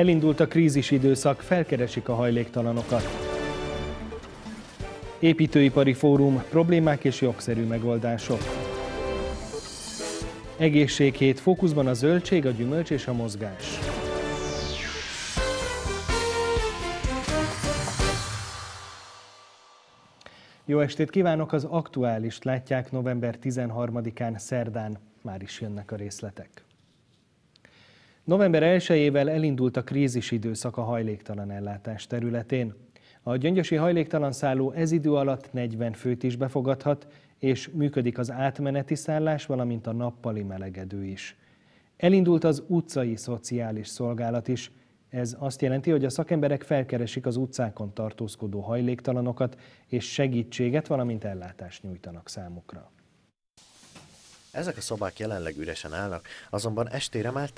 Elindult a krízis időszak, felkeresik a hajléktalanokat. Építőipari fórum, problémák és jogszerű megoldások. Egészséghét, fókuszban a zöldség, a gyümölcs és a mozgás. Jó estét kívánok! Az aktuálist látják november 13-án szerdán. Már is jönnek a részletek. November 1-ével elindult a krízis időszak a hajléktalan ellátás területén. A gyöngyösi hajléktalan szálló ez idő alatt 40 főt is befogadhat, és működik az átmeneti szállás, valamint a nappali melegedő is. Elindult az utcai szociális szolgálat is. Ez azt jelenti, hogy a szakemberek felkeresik az utcákon tartózkodó hajléktalanokat, és segítséget, valamint ellátást nyújtanak számukra. Ezek a szobák jelenleg üresen állnak, azonban estére már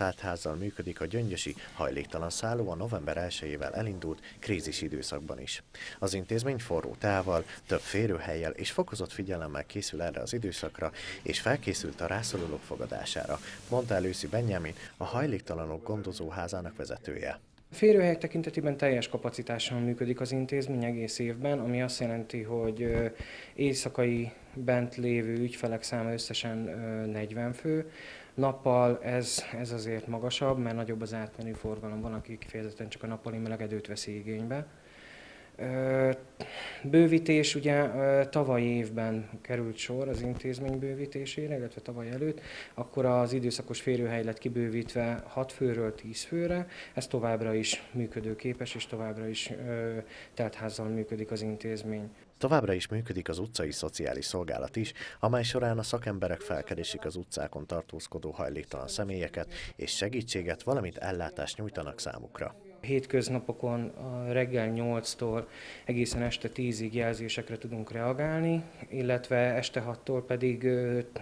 működik a gyöngyösi hajléktalan szálló a november 1-ével elindult krízis időszakban is. Az intézmény forró tával, több férőhelyjel és fokozott figyelemmel készül erre az időszakra, és felkészült a rászorulók fogadására, mondta el Benjamin, a hajléktalanok gondozóházának vezetője. Férőhelyek tekintetében teljes kapacitással működik az intézmény egész évben, ami azt jelenti, hogy éjszakai bent lévő ügyfelek száma összesen 40 fő. Nappal ez, ez azért magasabb, mert nagyobb az átmenő forgalom, van, aki kifejezetten csak a nappali melegedőt veszi igénybe. Bővítés ugye tavaly évben került sor az intézmény bővítésére, illetve tavaly előtt, akkor az időszakos férőhely lett kibővítve 6 főről 10 főre, ez továbbra is működőképes, és továbbra is teltházzal működik az intézmény. Továbbra is működik az utcai szociális szolgálat is, amely során a szakemberek felkeresik az utcákon tartózkodó hajléktalan személyeket, és segítséget, valamint ellátást nyújtanak számukra. Hétköznapokon reggel 8-tól egészen este 10-ig jelzésekre tudunk reagálni, illetve este 6-tól pedig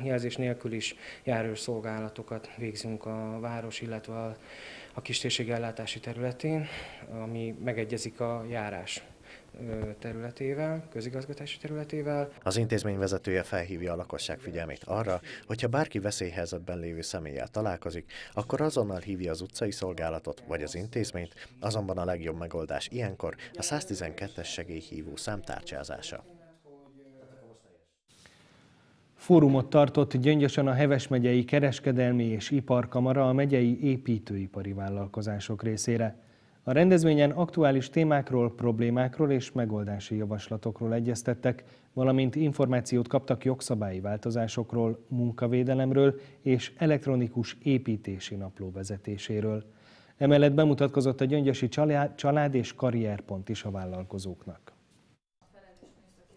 jelzés nélkül is járőr szolgálatokat végzünk a város, illetve a, a kistérségi ellátási területén, ami megegyezik a járás területével, közigazgatási területével. Az intézmény vezetője felhívja a lakosság figyelmét arra, hogyha bárki veszélyhelyzetben lévő személlyel találkozik, akkor azonnal hívja az utcai szolgálatot vagy az intézményt, azonban a legjobb megoldás ilyenkor a 112-es segélyhívó számtárcsázása. Fórumot tartott Gyöngyösen a Heves megyei Kereskedelmi és Iparkamara a megyei építőipari vállalkozások részére. A rendezvényen aktuális témákról, problémákról és megoldási javaslatokról egyeztettek, valamint információt kaptak jogszabályi változásokról, munkavédelemről és elektronikus építési napló vezetéséről. Emellett bemutatkozott a Gyöngyösi Család és Karrierpont is a vállalkozóknak.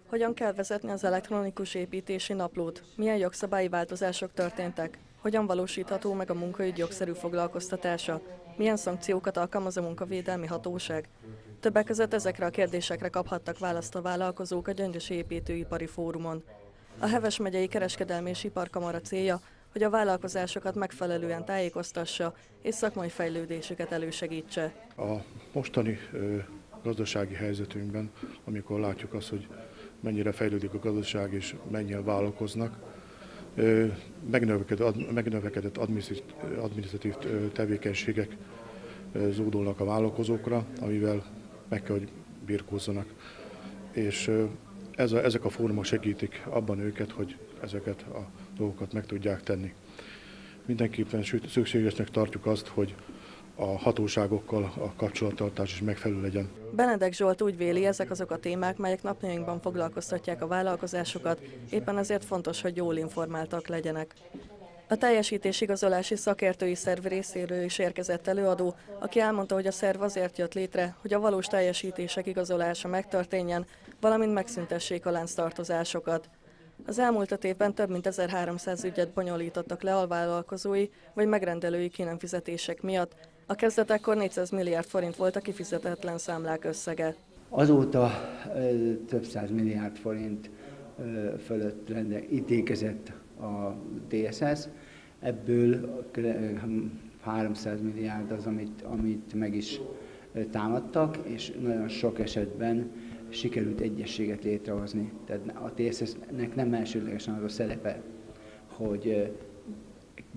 Hogyan kell vezetni az elektronikus építési naplót? Milyen jogszabályi változások történtek? Hogyan valósítható meg a munkaügy jogszerű foglalkoztatása? Milyen szankciókat alkalmaz a munkavédelmi hatóság? Többek között ezekre a kérdésekre kaphattak választ a vállalkozók a Gyöngyösi Építőipari Fórumon. A Heves megyei Kereskedelmi és Iparkamara célja, hogy a vállalkozásokat megfelelően tájékoztassa és szakmai fejlődésüket elősegítse. A mostani gazdasági helyzetünkben, amikor látjuk azt, hogy mennyire fejlődik a gazdaság és mennyien vállalkoznak, megnövekedett adminisztratív tevékenységek zúdulnak a vállalkozókra, amivel meg kell, hogy birkózzanak. És ez a, ezek a fórumok segítik abban őket, hogy ezeket a dolgokat meg tudják tenni. Mindenképpen szükségesnek tartjuk azt, hogy a hatóságokkal a kapcsolattartás is megfelelő legyen. Benedek Zsolt úgy véli, ezek azok a témák, melyek napjainkban foglalkoztatják a vállalkozásokat, éppen ezért fontos, hogy jól informáltak legyenek. A teljesítésigazolási szakértői szerv részéről is érkezett előadó, aki elmondta, hogy a szerv azért jött létre, hogy a valós teljesítések igazolása megtörténjen, valamint megszüntessék a lánctartozásokat. Az elmúlt öt évben több mint 1300 ügyet bonyolítottak le alvállalkozói vagy megrendelői ki miatt, a kezdetekkor 400 milliárd forint volt a kifizetetlen számlák összege. Azóta több száz milliárd forint fölött rende, ítékezett a DSS, ebből 300 milliárd az, amit, amit meg is támadtak, és nagyon sok esetben sikerült egyességet létrehozni. Tehát a TSS-nek nem elsődlegesen az a szerepe, hogy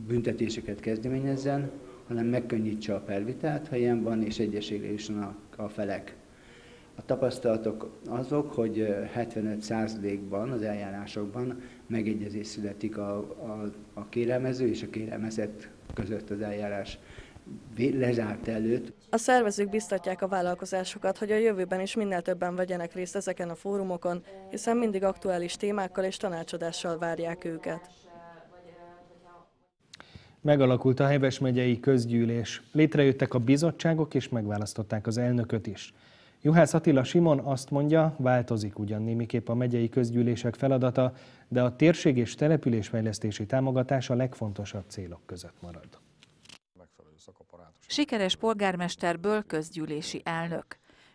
büntetéseket kezdeményezzen, hanem megkönnyítse a pervitát, ha ilyen van, és egyesülésen a, a felek. A tapasztalatok azok, hogy 75%-ban az eljárásokban megegyezés születik a, a, a kérelmező és a kérelmezett között az eljárás lezárt előtt. A szervezők biztatják a vállalkozásokat, hogy a jövőben is minél többen vegyenek részt ezeken a fórumokon, hiszen mindig aktuális témákkal és tanácsadással várják őket. Megalakult a Heves megyei közgyűlés. Létrejöttek a bizottságok és megválasztották az elnököt is. Juhász Attila Simon azt mondja, változik ugyan némiképp a megyei közgyűlések feladata, de a térség és településfejlesztési támogatás a legfontosabb célok között marad. Sikeres polgármesterből közgyűlési elnök.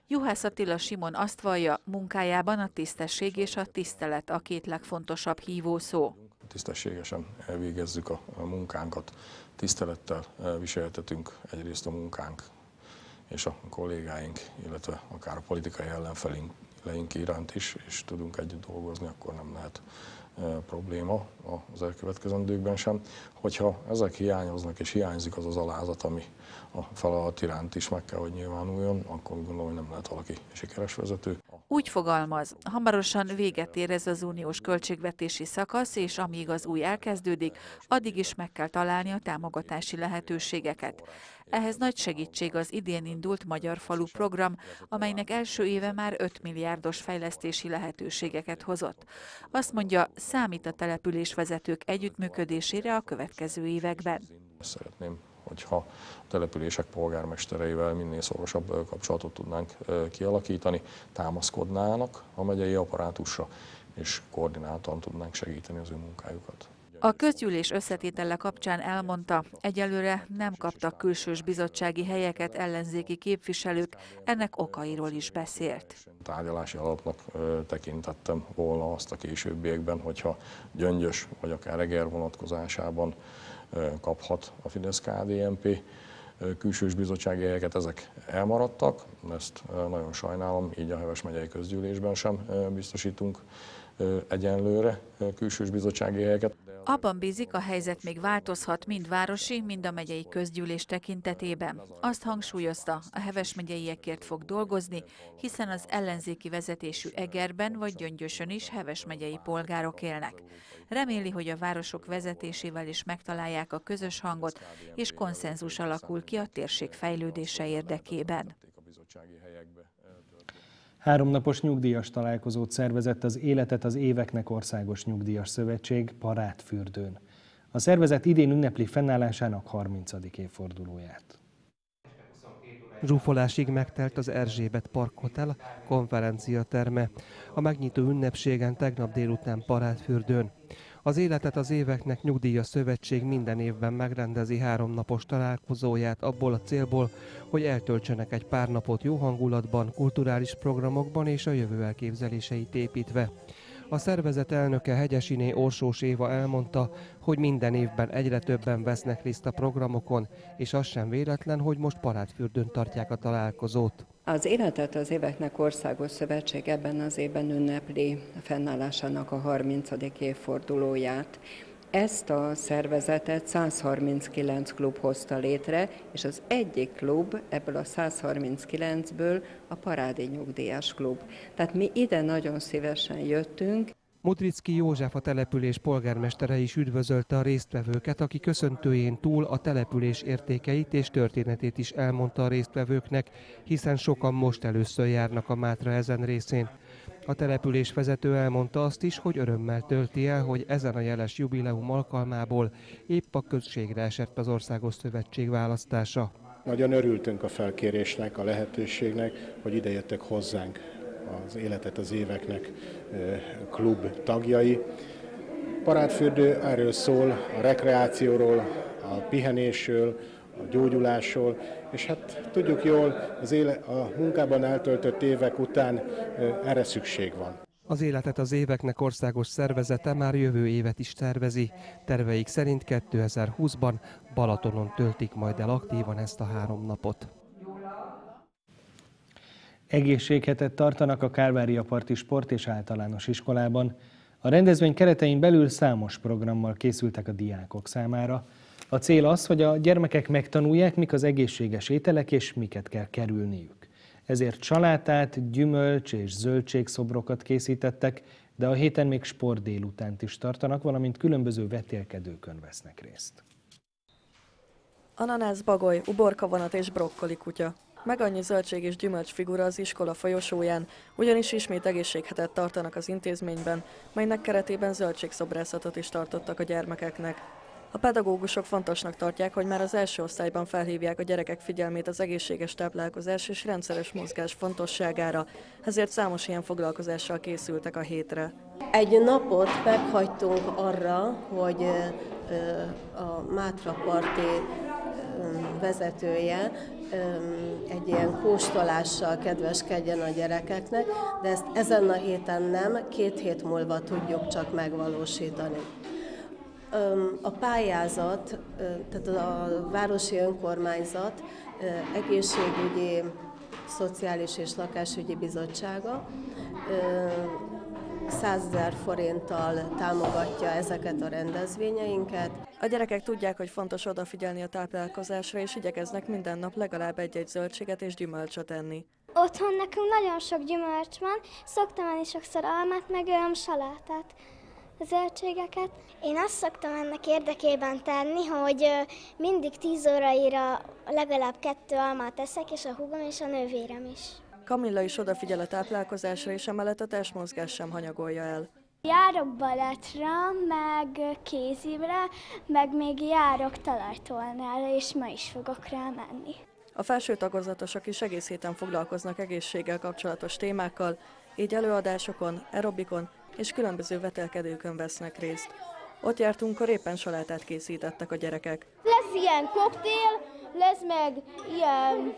Juhász Attila Simon azt vallja, munkájában a tisztesség és a tisztelet a két legfontosabb hívószó. Tisztességesen elvégezzük a munkánkat, tisztelettel viseltetünk egyrészt a munkánk és a kollégáink, illetve akár a politikai ellenfeleink iránt is, és tudunk együtt dolgozni, akkor nem lehet probléma az elkövetkezendőkben sem. Hogyha ezek hiányoznak és hiányzik az az alázat, ami a feladat iránt is meg kell, hogy nyilvánuljon, akkor gondolom, hogy nem lehet valaki sikeres vezető. Úgy fogalmaz, hamarosan véget ér ez az uniós költségvetési szakasz, és amíg az új elkezdődik, addig is meg kell találni a támogatási lehetőségeket. Ehhez nagy segítség az idén indult Magyar Falu program, amelynek első éve már 5 milliárdos fejlesztési lehetőségeket hozott. Azt mondja, számít a településvezetők együttműködésére a következő években. Szeretném hogyha a települések polgármestereivel minél szorosabb kapcsolatot tudnánk kialakítani, támaszkodnának a megyei apparátusra, és koordináltan tudnánk segíteni az ő munkájukat. A közgyűlés összetétele kapcsán elmondta, egyelőre nem kaptak külsős bizottsági helyeket ellenzéki képviselők, ennek okairól is beszélt. Tárgyalási alapnak tekintettem volna azt a későbbiekben, hogyha gyöngyös vagy akár Eger vonatkozásában kaphat a Fidesz-KDNP külsős bizottsági helyeket, ezek elmaradtak, ezt nagyon sajnálom, így a Heves megyei közgyűlésben sem biztosítunk egyenlőre külsős bizottsági helyeket. Abban bízik, a helyzet még változhat mind városi, mind a megyei közgyűlés tekintetében. Azt hangsúlyozta, a Heves megyeiekért fog dolgozni, hiszen az ellenzéki vezetésű Egerben vagy Gyöngyösön is Heves megyei polgárok élnek. Reméli, hogy a városok vezetésével is megtalálják a közös hangot, és konszenzus alakul ki a térség fejlődése érdekében. Háromnapos nyugdíjas találkozót szervezett az Életet az Éveknek Országos Nyugdíjas Szövetség Parátfürdőn. A szervezet idén ünnepli fennállásának 30. évfordulóját. Zsúfolásig megtelt az Erzsébet Park Hotel konferenciaterme. A megnyitó ünnepségen tegnap délután Parátfürdőn. Az Életet az éveknek nyugdíjas szövetség minden évben megrendezi háromnapos találkozóját abból a célból, hogy eltöltsenek egy pár napot jó hangulatban, kulturális programokban és a jövő elképzeléseit építve. A szervezet elnöke Hegyesiné Orsós Éva elmondta, hogy minden évben egyre többen vesznek részt a programokon, és az sem véletlen, hogy most Parádfürdőn tartják a találkozót. Az Életet az Éveknek Országos Szövetség ebben az évben ünnepli fennállásának a 30. évfordulóját. Ezt a szervezetet 139 klub hozta létre, és az egyik klub ebből a 139-ből a Parádi Nyugdíjas Klub. Tehát mi ide nagyon szívesen jöttünk. Mudricki József a település polgármestere is üdvözölte a résztvevőket, aki köszöntőjén túl a település értékeit és történetét is elmondta a résztvevőknek, hiszen sokan most először járnak a Mátra ezen részén. A település vezető elmondta azt is, hogy örömmel tölti el, hogy ezen a jeles jubileum alkalmából épp a községre esett az Országos Szövetség választása. Nagyon örültünk a felkérésnek, a lehetőségnek, hogy idejöttek hozzánk az életet az éveknek klub tagjai. Parádfürdő erről szól, a rekreációról, a pihenésről, a gyógyulásról, és hát tudjuk jól, az éle, a munkában eltöltött évek után erre szükség van. Az életet az éveknek országos szervezete már jövő évet is tervezi. Terveik szerint 2020-ban Balatonon töltik majd el aktívan ezt a három napot. Egészséghetet tartanak a Kálvária Parti Sport és Általános Iskolában. A rendezvény keretein belül számos programmal készültek a diákok számára. A cél az, hogy a gyermekek megtanulják, mik az egészséges ételek és miket kell kerülniük. Ezért salátát, gyümölcs és zöldségszobrokat készítettek, de a héten még sport délutánt is tartanak, valamint különböző vetélkedőkön vesznek részt. Ananász, bagoly, uborkavonat és brokkoli kutya. Meg annyi zöldség és gyümölcs figura az iskola folyosóján, ugyanis ismét egészséghetet tartanak az intézményben, melynek keretében zöldségszobrászatot is tartottak a gyermekeknek. A pedagógusok fontosnak tartják, hogy már az első osztályban felhívják a gyerekek figyelmét az egészséges táplálkozás és rendszeres mozgás fontosságára, ezért számos ilyen foglalkozással készültek a hétre. Egy napot meghagytunk arra, hogy a Mátra Parti vezetője egy ilyen kóstolással kedveskedjen a gyerekeknek, de ezt ezen a héten nem, két hét múlva tudjuk csak megvalósítani. A pályázat, tehát a Városi Önkormányzat egészségügyi, szociális és lakásügyi bizottsága 100 ezer forinttal támogatja ezeket a rendezvényeinket. A gyerekek tudják, hogy fontos odafigyelni a táplálkozásra, és igyekeznek minden nap legalább egy-egy zöldséget és gyümölcsöt enni. Otthon nekünk nagyon sok gyümölcs van, szoktam enni sokszor almát, meg olyan salátát zöldségeket. Én azt szoktam ennek érdekében tenni, hogy mindig 10 óraira legalább kettő almát eszek, és a húgom és a nővérem is. Kamilla is odafigyel a táplálkozásra, és emellett a testmozgás sem hanyagolja el. Járok balettra, meg kézibre, meg még járok talajtolnára, és ma is fogok rá menni. A felső tagozatosok is egész héten foglalkoznak egészséggel kapcsolatos témákkal, így előadásokon, aerobikon és különböző vetelkedőkön vesznek részt. Ott jártunk, akkor éppen salátát készítettek a gyerekek. Lesz ilyen koktél, lesz meg ilyen,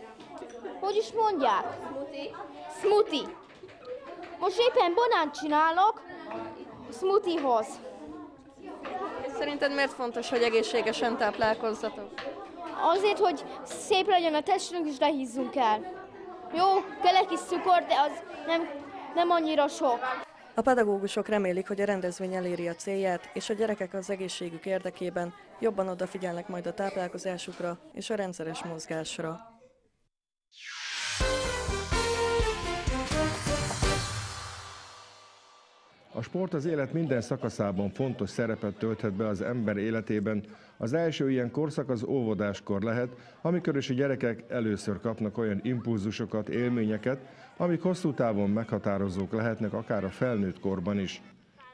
hogy is mondják? Smoothie. Smoothie. Most éppen banán csinálok smoothiehoz. Szerinted miért fontos, hogy egészségesen táplálkozzatok? Azért, hogy szép legyen a testünk és lehízzunk el. Jó, kell egy kis cukor, de az nem, nem annyira sok. A pedagógusok remélik, hogy a rendezvény eléri a célját, és a gyerekek az egészségük érdekében jobban odafigyelnek majd a táplálkozásukra és a rendszeres mozgásra. Sport az élet minden szakaszában fontos szerepet tölthet be az ember életében. Az első ilyen korszak az óvodáskor lehet, amikor is a gyerekek először kapnak olyan impulzusokat, élményeket, amik hosszú távon meghatározók lehetnek akár a felnőtt korban is.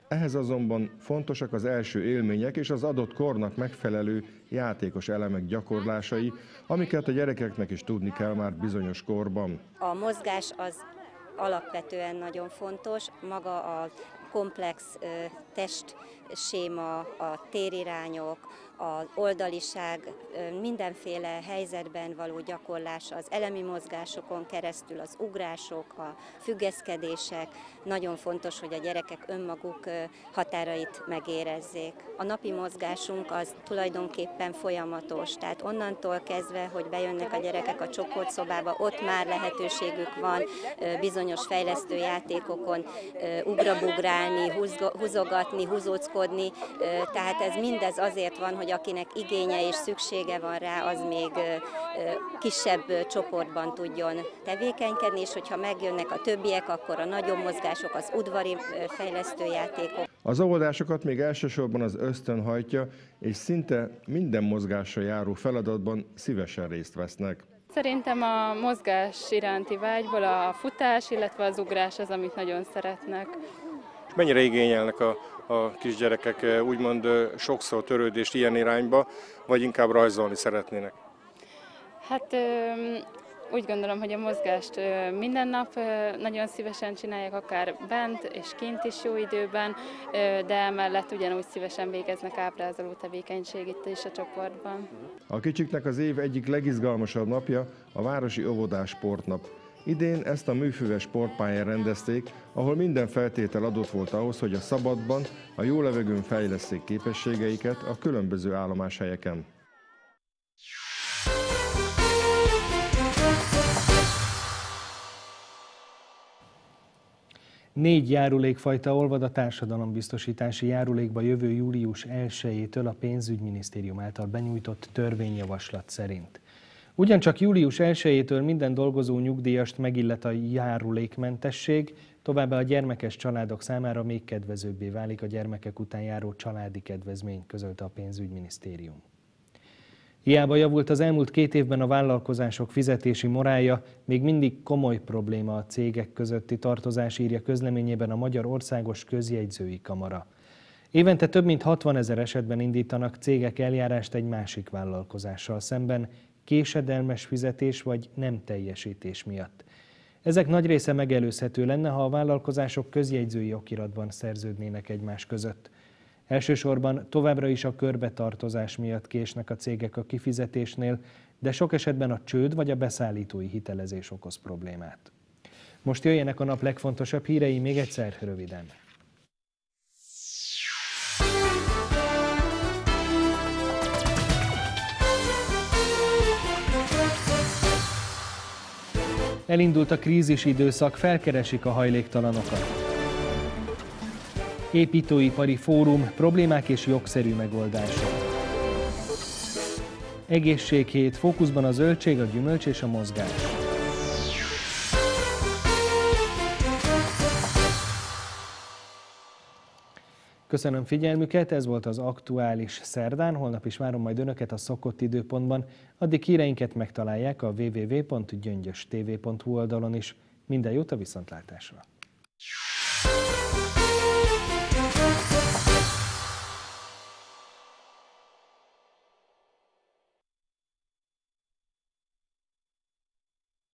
Ehhez azonban fontosak az első élmények és az adott kornak megfelelő játékos elemek gyakorlásai, amiket a gyerekeknek is tudni kell már bizonyos korban. A mozgás az alapvetően nagyon fontos, maga a komplex testséma, a térirányok, az oldaliság, mindenféle helyzetben való gyakorlás, az elemi mozgásokon keresztül, az ugrások, a függeszkedések. Nagyon fontos, hogy a gyerekek önmaguk határait megérezzék. A napi mozgásunk az tulajdonképpen folyamatos, tehát onnantól kezdve, hogy bejönnek a gyerekek a csoportszobába, ott már lehetőségük van bizonyos fejlesztő játékokon ugrabugrálni, húzogatni, húzóckodni, tehát ez mindez azért van, hogy akinek igénye és szüksége van rá, az még kisebb csoportban tudjon tevékenykedni, és hogyha megjönnek a többiek, akkor a nagyobb mozgások, az udvari fejlesztőjátékok. Az óvodásokat még elsősorban az ösztön hajtja, és szinte minden mozgásra járó feladatban szívesen részt vesznek. Szerintem a mozgás iránti vágyból a futás, illetve az ugrás az, amit nagyon szeretnek. És mennyire igényelnek a, a kisgyerekek úgymond sokszor törődést ilyen irányba, vagy inkább rajzolni szeretnének? Hát úgy gondolom, hogy a mozgást minden nap nagyon szívesen csinálják, akár bent és kint is jó időben, de emellett ugyanúgy szívesen végeznek ábrázoló tevékenység itt is a csoportban. A kicsiknek az év egyik legizgalmasabb napja a Városi Óvodás Sportnap. Idén ezt a műfüves sportpályán rendezték, ahol minden feltétel adott volt ahhoz, hogy a szabadban, a jó levegőn fejleszték képességeiket a különböző állomáshelyeken. Négy járulékfajta olvad a társadalombiztosítási járulékba jövő július 1-től a pénzügyminisztérium által benyújtott törvényjavaslat szerint. Ugyancsak július 1-től minden dolgozó nyugdíjast megillet a járulékmentesség, továbbá a gyermekes családok számára még kedvezőbbé válik a gyermekek után járó családi kedvezmény, közölte a pénzügyminisztérium. Hiába javult az elmúlt két évben a vállalkozások fizetési morálja, még mindig komoly probléma a cégek közötti tartozás írja közleményében a Magyar Országos Közjegyzői Kamara. Évente több mint 60 ezer esetben indítanak cégek eljárást egy másik vállalkozással szemben, késedelmes fizetés vagy nem teljesítés miatt. Ezek nagy része megelőzhető lenne, ha a vállalkozások közjegyzői okiratban szerződnének egymás között. Elsősorban továbbra is a körbetartozás miatt késnek a cégek a kifizetésnél, de sok esetben a csőd vagy a beszállítói hitelezés okoz problémát. Most jöjjenek a nap legfontosabb hírei még egyszer röviden. Elindult a krízis időszak, felkeresik a hajléktalanokat. Építőipari Fórum, problémák és jogszerű megoldások. Egészséghét, fókuszban a zöldség, a gyümölcs és a mozgás. Köszönöm figyelmüket, ez volt az aktuális szerdán, holnap is várom majd Önöket a szokott időpontban, addig híreinket megtalálják a www.gyöngyöstv.hu oldalon is. Minden jót a viszontlátásra!